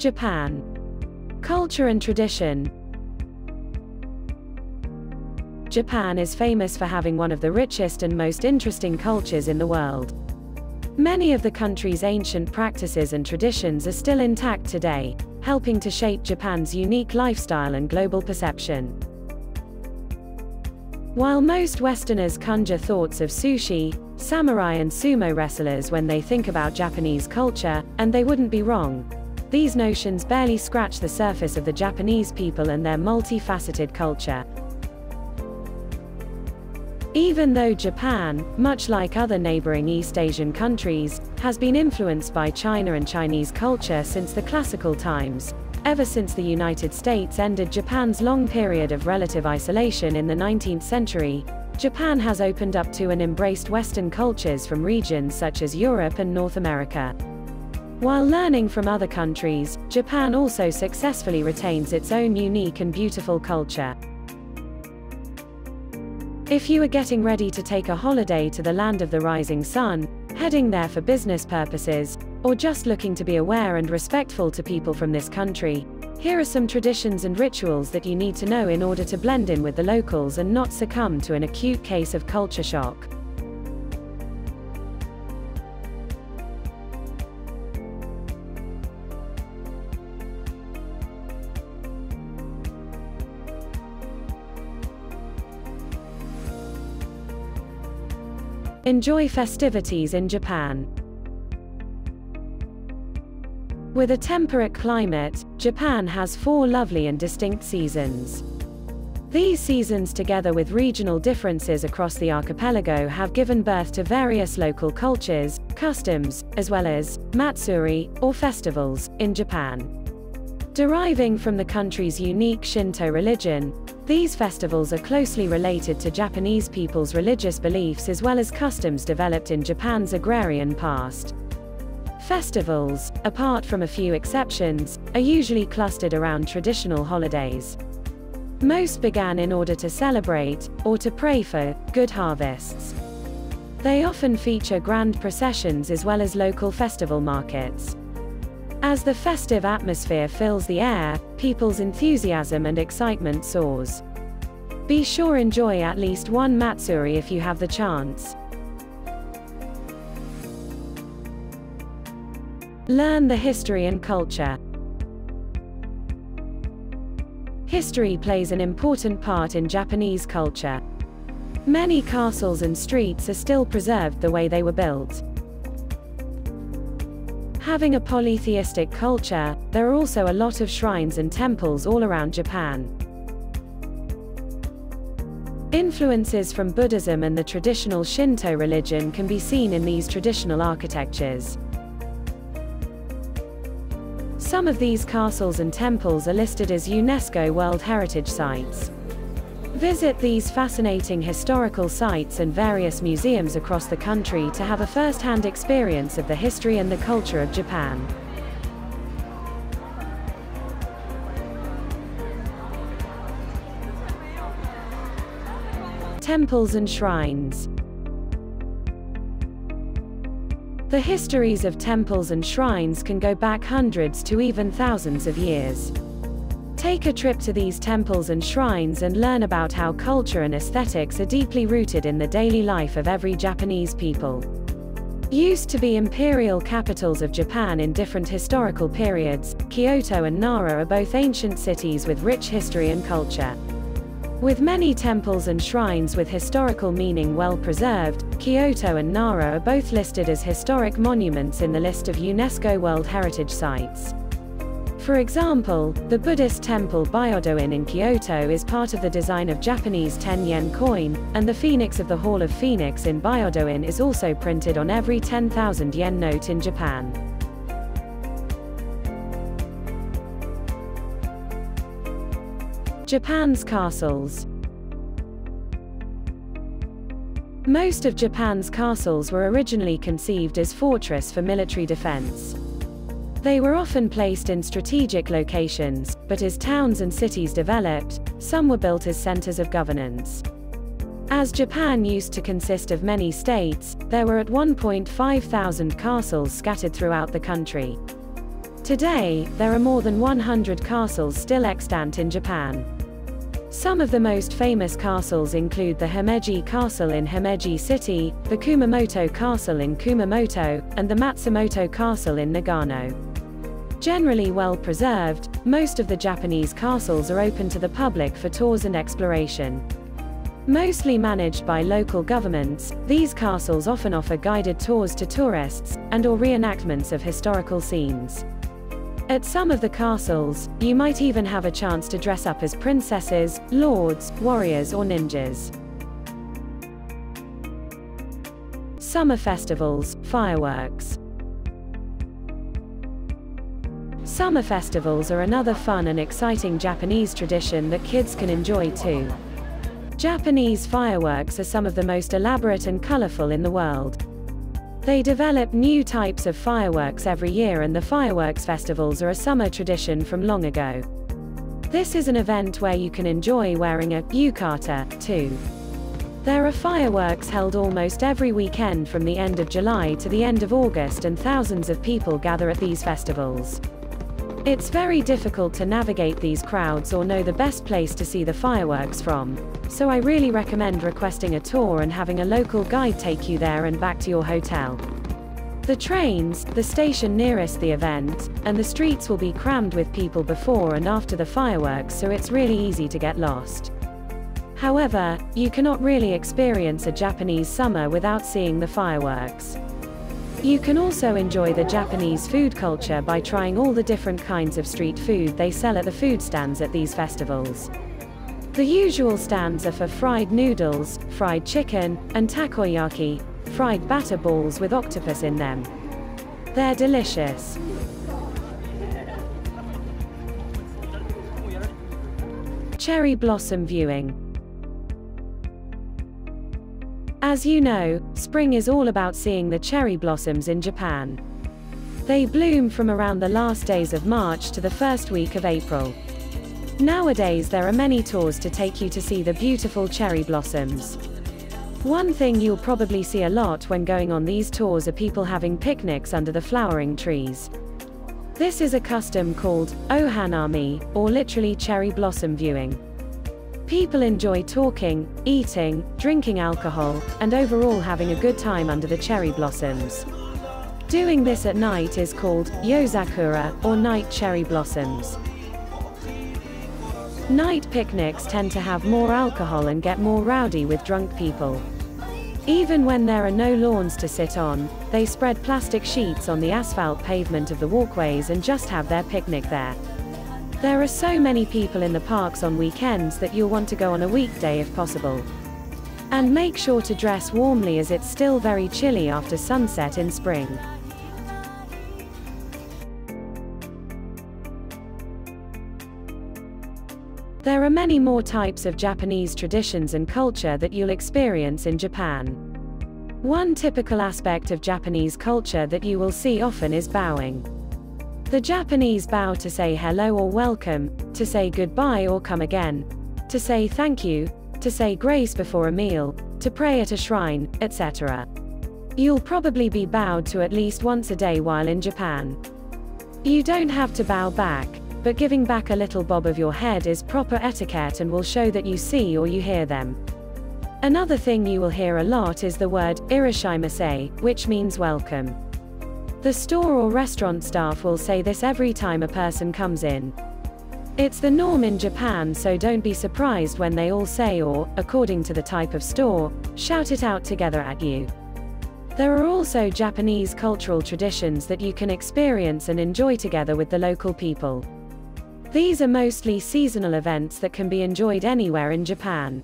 Japan. Culture and tradition. Japan is famous for having one of the richest and most interesting cultures in the world. Many of the country's ancient practices and traditions are still intact today, helping to shape Japan's unique lifestyle and global perception. While most Westerners conjure thoughts of sushi, samurai and sumo wrestlers when they think about Japanese culture, and they wouldn't be wrong, these notions barely scratch the surface of the Japanese people and their multifaceted culture. Even though Japan, much like other neighboring East Asian countries, has been influenced by China and Chinese culture since the classical times, ever since the United States ended Japan's long period of relative isolation in the 19th century, Japan has opened up to and embraced Western cultures from regions such as Europe and North America. While learning from other countries, Japan also successfully retains its own unique and beautiful culture. If you are getting ready to take a holiday to the land of the rising sun, heading there for business purposes, or just looking to be aware and respectful to people from this country, here are some traditions and rituals that you need to know in order to blend in with the locals and not succumb to an acute case of culture shock. Enjoy festivities in Japan. With a temperate climate, Japan has four lovely and distinct seasons. These seasons together with regional differences across the archipelago have given birth to various local cultures, customs, as well as matsuri, or festivals, in Japan. Deriving from the country's unique Shinto religion, these festivals are closely related to Japanese people's religious beliefs as well as customs developed in Japan's agrarian past. Festivals, apart from a few exceptions, are usually clustered around traditional holidays. Most began in order to celebrate, or to pray for, good harvests. They often feature grand processions as well as local festival markets. As the festive atmosphere fills the air, people's enthusiasm and excitement soars. Be sure enjoy at least one Matsuri if you have the chance. Learn the history and culture. History plays an important part in Japanese culture. Many castles and streets are still preserved the way they were built. Having a polytheistic culture, there are also a lot of shrines and temples all around Japan. Influences from Buddhism and the traditional Shinto religion can be seen in these traditional architectures. Some of these castles and temples are listed as UNESCO World Heritage Sites. Visit these fascinating historical sites and various museums across the country to have a first-hand experience of the history and the culture of Japan. Temples and shrines The histories of temples and shrines can go back hundreds to even thousands of years. Take a trip to these temples and shrines and learn about how culture and aesthetics are deeply rooted in the daily life of every Japanese people. Used to be imperial capitals of Japan in different historical periods, Kyoto and Nara are both ancient cities with rich history and culture. With many temples and shrines with historical meaning well preserved, Kyoto and Nara are both listed as historic monuments in the list of UNESCO World Heritage Sites. For example, the Buddhist temple Byodoin in Kyoto is part of the design of Japanese 10 yen coin, and the phoenix of the Hall of Phoenix in Byodo-in is also printed on every 10,000 yen note in Japan. Japan's castles Most of Japan's castles were originally conceived as fortress for military defense. They were often placed in strategic locations, but as towns and cities developed, some were built as centers of governance. As Japan used to consist of many states, there were at one point 5,000 castles scattered throughout the country. Today, there are more than 100 castles still extant in Japan. Some of the most famous castles include the Himeji Castle in Himeji City, the Kumamoto Castle in Kumamoto, and the Matsumoto Castle in Nagano. Generally well preserved, most of the Japanese castles are open to the public for tours and exploration. Mostly managed by local governments, these castles often offer guided tours to tourists, and or reenactments of historical scenes. At some of the castles, you might even have a chance to dress up as princesses, lords, warriors or ninjas. Summer festivals, fireworks. Summer festivals are another fun and exciting Japanese tradition that kids can enjoy too. Japanese fireworks are some of the most elaborate and colorful in the world. They develop new types of fireworks every year and the fireworks festivals are a summer tradition from long ago. This is an event where you can enjoy wearing a yukata, too. There are fireworks held almost every weekend from the end of July to the end of August and thousands of people gather at these festivals. It's very difficult to navigate these crowds or know the best place to see the fireworks from, so I really recommend requesting a tour and having a local guide take you there and back to your hotel. The trains, the station nearest the event, and the streets will be crammed with people before and after the fireworks so it's really easy to get lost. However, you cannot really experience a Japanese summer without seeing the fireworks. You can also enjoy the Japanese food culture by trying all the different kinds of street food they sell at the food stands at these festivals. The usual stands are for fried noodles, fried chicken, and takoyaki, fried batter balls with octopus in them. They're delicious. Cherry blossom viewing. As you know, spring is all about seeing the cherry blossoms in Japan. They bloom from around the last days of March to the first week of April. Nowadays there are many tours to take you to see the beautiful cherry blossoms. One thing you'll probably see a lot when going on these tours are people having picnics under the flowering trees. This is a custom called ohanami, or literally cherry blossom viewing. People enjoy talking, eating, drinking alcohol, and overall having a good time under the cherry blossoms. Doing this at night is called yozakura, or night cherry blossoms. Night picnics tend to have more alcohol and get more rowdy with drunk people. Even when there are no lawns to sit on, they spread plastic sheets on the asphalt pavement of the walkways and just have their picnic there. There are so many people in the parks on weekends that you'll want to go on a weekday if possible. And make sure to dress warmly as it's still very chilly after sunset in spring. There are many more types of Japanese traditions and culture that you'll experience in Japan. One typical aspect of Japanese culture that you will see often is bowing. The Japanese bow to say hello or welcome, to say goodbye or come again, to say thank you, to say grace before a meal, to pray at a shrine, etc. You'll probably be bowed to at least once a day while in Japan. You don't have to bow back, but giving back a little bob of your head is proper etiquette and will show that you see or you hear them. Another thing you will hear a lot is the word irasshaimase, which means welcome. The store or restaurant staff will say this every time a person comes in. It's the norm in Japan so don't be surprised when they all say or, according to the type of store, shout it out together at you. There are also Japanese cultural traditions that you can experience and enjoy together with the local people. These are mostly seasonal events that can be enjoyed anywhere in Japan.